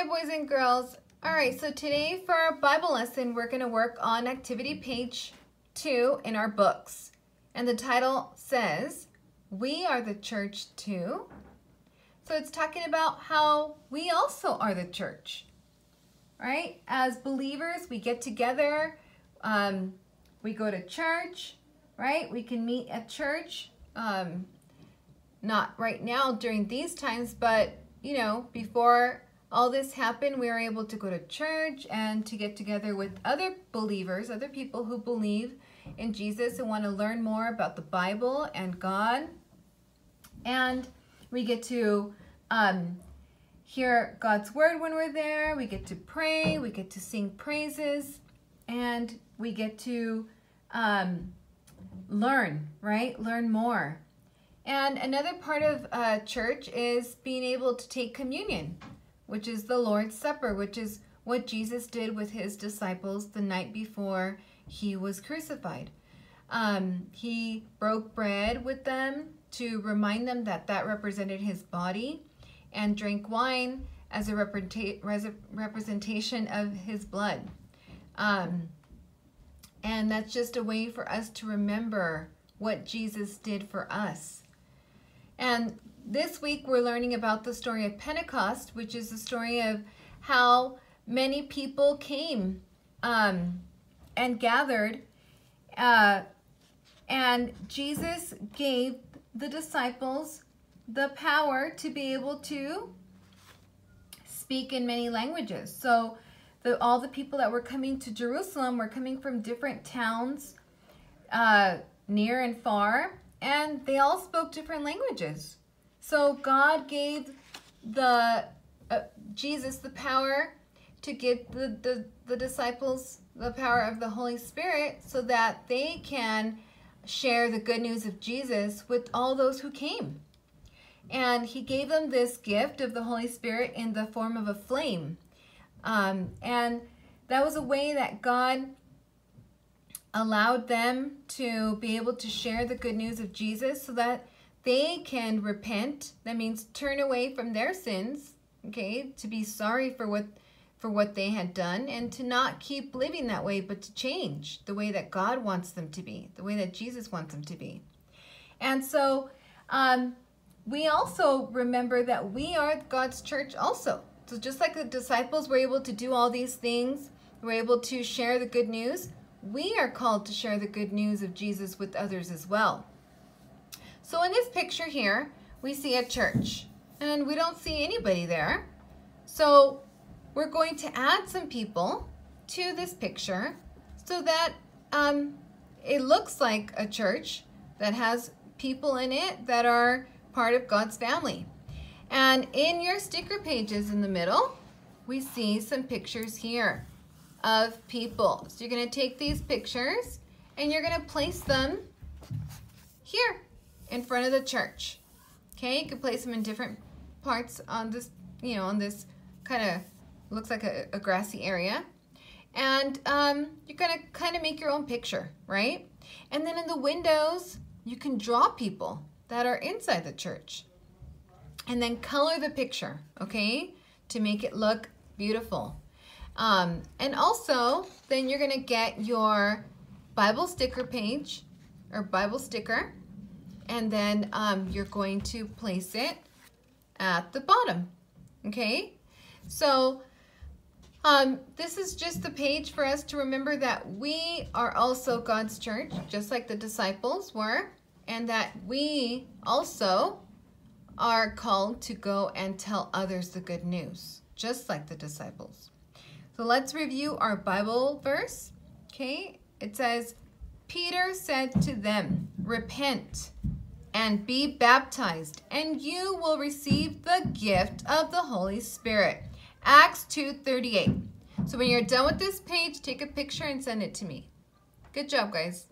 Hi, boys and girls. All right, so today for our Bible lesson, we're going to work on activity page two in our books. And the title says, We are the church too. So it's talking about how we also are the church, right? As believers, we get together, um, we go to church, right? We can meet at church. Um, not right now during these times, but you know, before all this happened, we were able to go to church and to get together with other believers, other people who believe in Jesus and want to learn more about the Bible and God. And we get to um, hear God's word when we're there. We get to pray. We get to sing praises. And we get to um, learn, right? Learn more. And another part of uh, church is being able to take communion which is the Lord's Supper, which is what Jesus did with his disciples the night before he was crucified. Um, he broke bread with them to remind them that that represented his body and drank wine as a representation of his blood. Um, and that's just a way for us to remember what Jesus did for us. And this week we're learning about the story of Pentecost, which is the story of how many people came um, and gathered. Uh, and Jesus gave the disciples the power to be able to speak in many languages. So the, all the people that were coming to Jerusalem were coming from different towns uh, near and far, and they all spoke different languages. So God gave the uh, Jesus the power to give the, the, the disciples the power of the Holy Spirit so that they can share the good news of Jesus with all those who came. And he gave them this gift of the Holy Spirit in the form of a flame. Um, and that was a way that God allowed them to be able to share the good news of Jesus so that they can repent. That means turn away from their sins, okay, to be sorry for what for what they had done and to not keep living that way, but to change the way that God wants them to be, the way that Jesus wants them to be. And so um, we also remember that we are God's church also. So just like the disciples were able to do all these things, we're able to share the good news, we are called to share the good news of Jesus with others as well. So in this picture here, we see a church and we don't see anybody there. So we're going to add some people to this picture so that um, it looks like a church that has people in it that are part of God's family. And in your sticker pages in the middle, we see some pictures here of people. So you're to take these pictures and you're to place them here in front of the church. Okay, you can place them in different parts on this, you know, on this kind of looks like a, a grassy area. And um, you're gonna kind of make your own picture, right? And then in the windows, you can draw people that are inside the church. And then color the picture, okay? To make it look beautiful. Um, and also, then you're gonna get your Bible sticker page or Bible sticker and then um, you're going to place it at the bottom, okay? So um, this is just the page for us to remember that we are also God's church, just like the disciples were, and that we also are called to go and tell others the good news, just like the disciples. So let's review our Bible verse, okay? It says, Peter said to them, repent and be baptized, and you will receive the gift of the Holy Spirit. Acts 2.38. So when you're done with this page, take a picture and send it to me. Good job, guys.